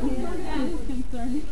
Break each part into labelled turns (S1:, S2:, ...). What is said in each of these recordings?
S1: that is
S2: concerning.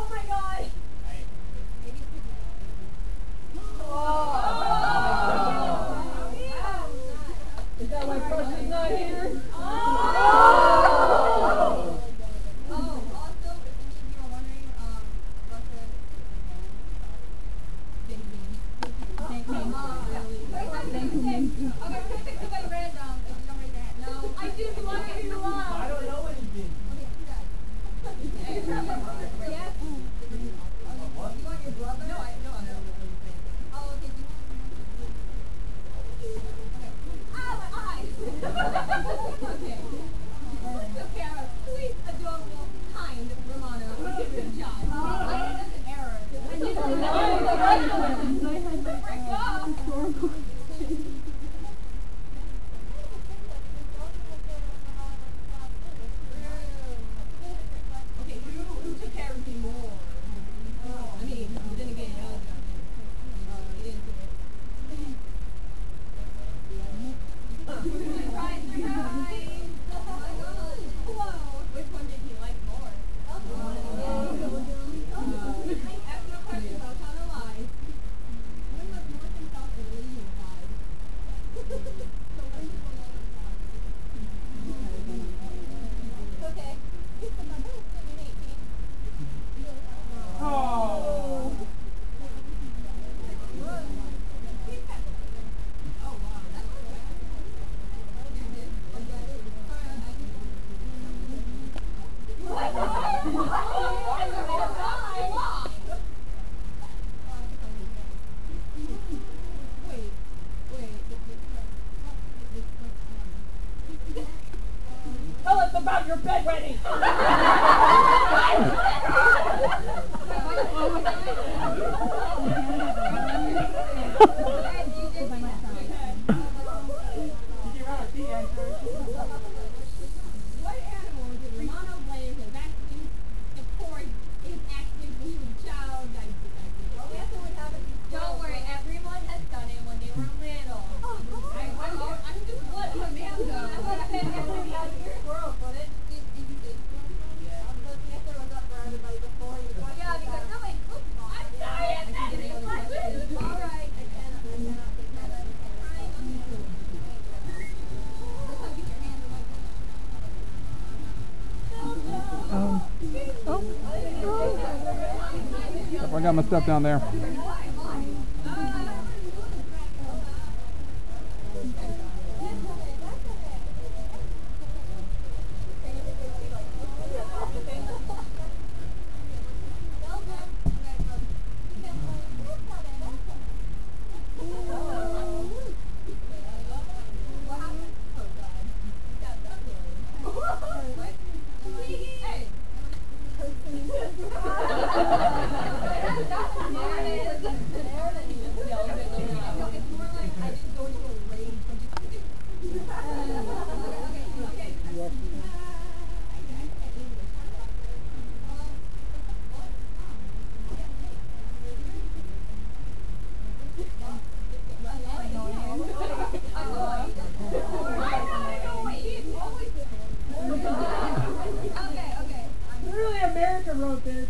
S2: Oh
S3: my god!
S4: you're bedwetting. Ha I
S3: got my stuff down there.
S1: wrote
S3: this.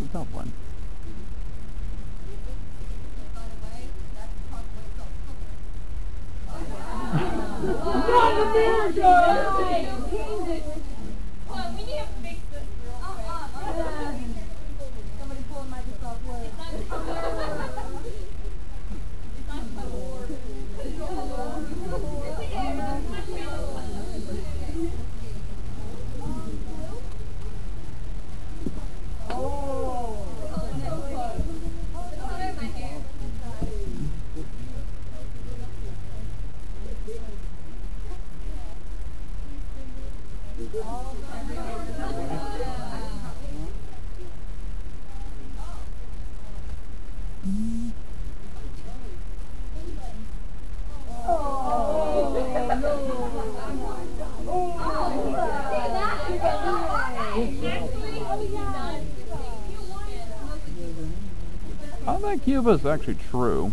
S3: A tough one.
S1: that
S3: Cuba is actually true.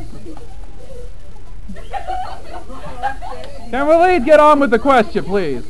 S1: Can
S3: we get on with the question, please?